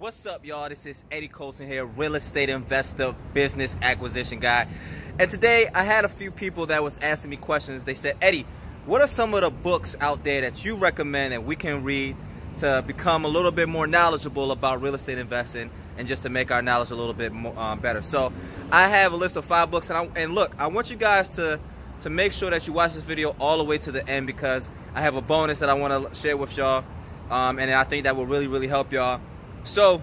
What's up, y'all? This is Eddie Colson here, real estate investor, business acquisition guy. And today I had a few people that was asking me questions. They said, Eddie, what are some of the books out there that you recommend that we can read to become a little bit more knowledgeable about real estate investing and just to make our knowledge a little bit more, um, better? So I have a list of five books, and, I, and look, I want you guys to to make sure that you watch this video all the way to the end because I have a bonus that I want to share with y'all, um, and I think that will really, really help y'all. So,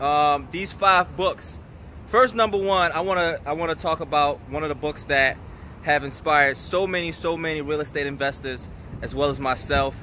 um, these five books. First, number one, I wanna I wanna talk about one of the books that have inspired so many, so many real estate investors, as well as myself,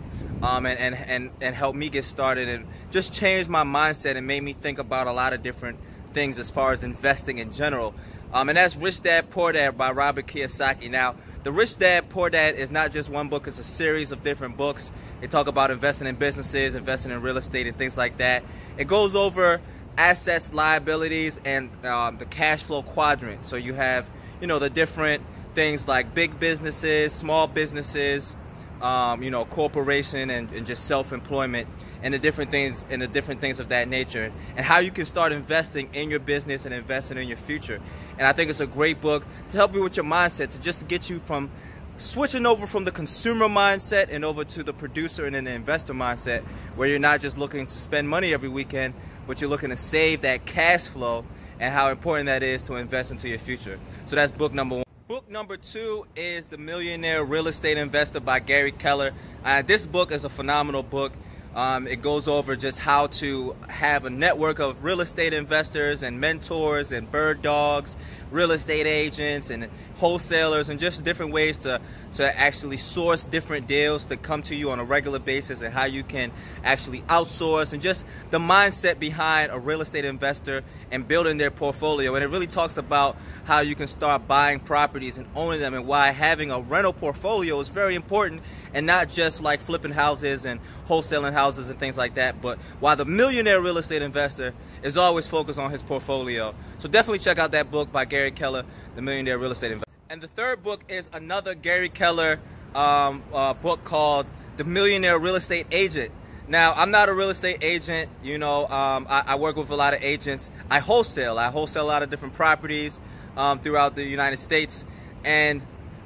um, and, and and and helped me get started and just changed my mindset and made me think about a lot of different things as far as investing in general. Um, and that's Rich Dad Poor Dad by Robert Kiyosaki. Now, the Rich Dad Poor Dad is not just one book; it's a series of different books. They talk about investing in businesses, investing in real estate, and things like that. It goes over assets, liabilities, and um, the cash flow quadrant. So you have, you know, the different things like big businesses, small businesses, um, you know, corporation, and, and just self-employment, and the different things and the different things of that nature, and how you can start investing in your business and investing in your future. And I think it's a great book to help you with your mindset, to just get you from switching over from the consumer mindset and over to the producer and the investor mindset where you're not just looking to spend money every weekend but you're looking to save that cash flow and how important that is to invest into your future so that's book number one book number two is the millionaire real estate investor by gary keller. Uh, this book is a phenomenal book. Um, it goes over just how to have a network of real estate investors and mentors and bird dogs real estate agents and wholesalers and just different ways to to actually source different deals to come to you on a regular basis and how you can actually outsource and just the mindset behind a real estate investor and building their portfolio. And it really talks about how you can start buying properties and owning them and why having a rental portfolio is very important and not just like flipping houses and wholesaling houses and things like that but why the millionaire real estate investor is always focused on his portfolio so definitely check out that book by Gary Keller the millionaire real estate investor and the third book is another Gary Keller um, uh, book called The Millionaire Real Estate Agent. Now, I'm not a real estate agent. You know, um, I, I, work with a lot of agents. I wholesale. I wholesale a lot of different properties um, throughout the United States. And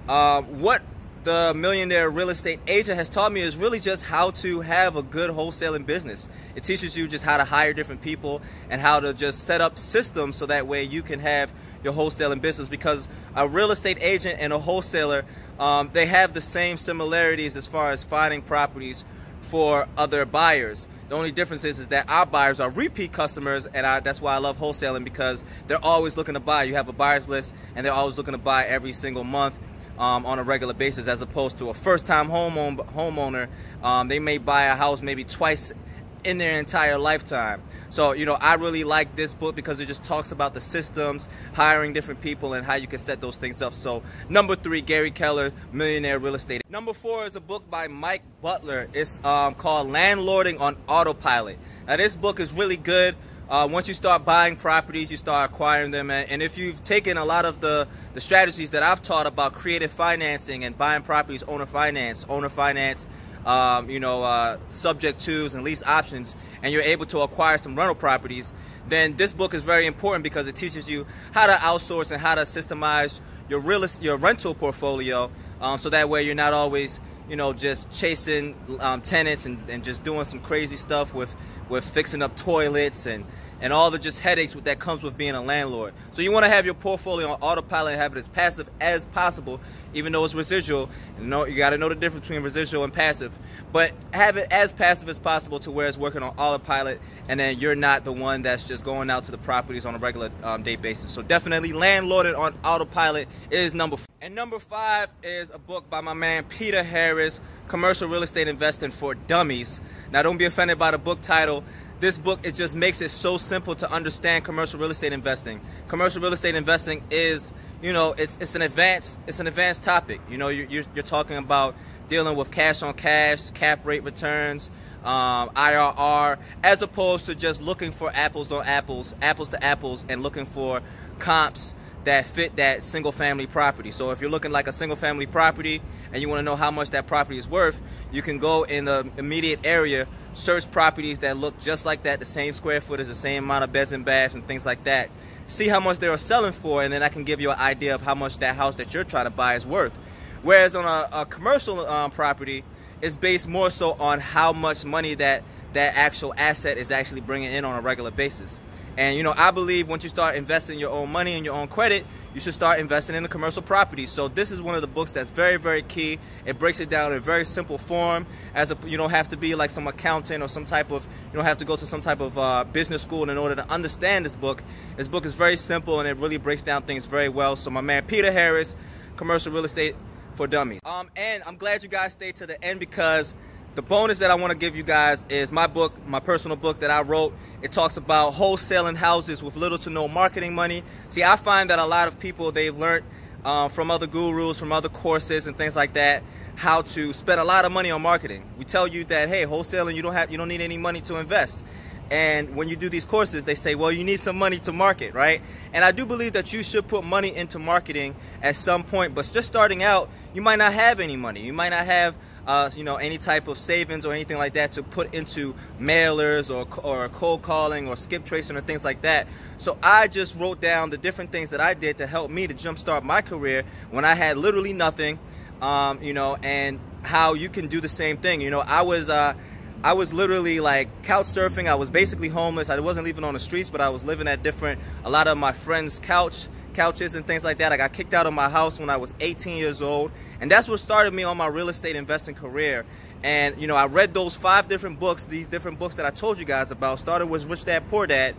uh, what the millionaire real estate agent has taught me is really just how to have a good wholesaling business. It teaches you just how to hire different people and how to just set up systems so that way you can have your wholesaling business because a real estate agent and a wholesaler, um, they have the same similarities as far as finding properties for other buyers. The only difference is, is that our buyers are repeat customers, and I, that's why I love wholesaling because they're always looking to buy. You have a buyer's list, and they're always looking to buy every single month um, on a regular basis, as opposed to a first-time homeowner. Um, they may buy a house maybe twice in their entire lifetime. So, you know, I really like this book because it just talks about the systems, hiring different people, and how you can set those things up. So, number three, Gary Keller, Millionaire Real Estate. Number four is a book by Mike Butler. It's um, called Landlording on Autopilot. Now, this book is really good. Uh, once you start buying properties, you start acquiring them. And, and if you've taken a lot of the, the strategies that I've taught about creative financing and buying properties, owner finance, owner finance, um, you know, uh, subject twos and lease options, and you're able to acquire some rental properties, then this book is very important because it teaches you how to outsource and how to systemize your real your rental portfolio, um, so that way you're not always, you know, just chasing um, tenants and, and just doing some crazy stuff with with fixing up toilets and and all the just headaches that comes with being a landlord. So you want to have your portfolio on autopilot and have it as passive as possible, even though it's residual. You know, you got to know the difference between residual and passive. But have it as passive as possible to where it's working on autopilot, and then you're not the one that's just going out to the properties on a regular um, day basis. So definitely landlording on autopilot is number four. And number five is a book by my man Peter Harris, Commercial Real Estate Investing for Dummies. Now don't be offended by the book title. This book it just makes it so simple to understand commercial real estate investing. Commercial real estate investing is you know it's, it's an advanced it's an advanced topic. You know you're, you're, talking about dealing with cash on cash cap rate returns um, IRR as opposed to just looking for apples on apples apples to apples and looking for comps that fit that single family property so if you're looking like a single family property and you want to know how much that property is worth you can go in the immediate area search properties that look just like that, the same square footage, the same amount of beds and baths and things like that. See how much they are selling for, and then I can give you an idea of how much that house that you're trying to buy is worth. Whereas on a, a commercial um, property, it's based more so on how much money that that actual asset is actually bringing in on a regular basis. And you know, I believe once you start investing your own money and your own credit, you should start investing in the commercial property. So this is one of the books that's very, very key. It breaks it down in a very simple form. As a, you don't have to be like some accountant or some type of, you don't have to go to some type of uh, business school in order to understand this book. This book is very simple and it really breaks down things very well. So my man Peter Harris, Commercial Real Estate for Dummies. Um, and I'm glad you guys stayed to the end because the bonus that I want to give you guys is my book, my personal book that I wrote. It talks about wholesaling houses with little to no marketing money. See, I find that a lot of people, they've learned uh, from other gurus, from other courses and things like that, how to spend a lot of money on marketing. We tell you that, hey, wholesaling, you don't have, you don't need any money to invest. And when you do these courses, they say, well, you need some money to market, right? And I do believe that you should put money into marketing at some point, but just starting out, you might not have any money. You might not have uh, you know, any type of savings or anything like that to put into mailers or, or cold calling or skip tracing or things like that. So I just wrote down the different things that I did to help me to jumpstart my career when I had literally nothing, um, you know, and how you can do the same thing. You know, I was, uh, I was literally like couch surfing. I was basically homeless. I wasn't living on the streets, but I was living at different, a lot of my friends' couch couches and things like that. I got kicked out of my house when I was 18 years old. And that's what started me on my real estate investing career. And, you know, I read those five different books, these different books that I told you guys about. Started with Rich Dad Poor Dad.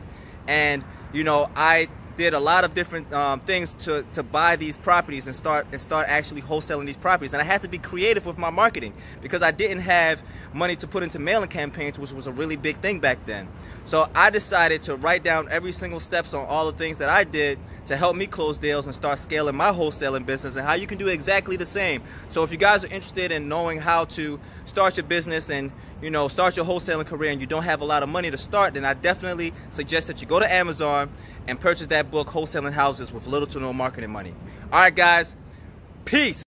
And, you know, I did a lot of different um, things to, to buy these properties and start and start actually wholesaling these properties. And I had to be creative with my marketing because I didn't have money to put into mailing campaigns, which was a really big thing back then. So I decided to write down every single steps on all the things that I did to help me close deals and start scaling my wholesaling business and how you can do exactly the same. So if you guys are interested in knowing how to start your business and you know start your wholesaling career and you don't have a lot of money to start, then I definitely suggest that you go to Amazon and purchase that book, Wholesaling Houses with Little to No Marketing Money. All right, guys, peace.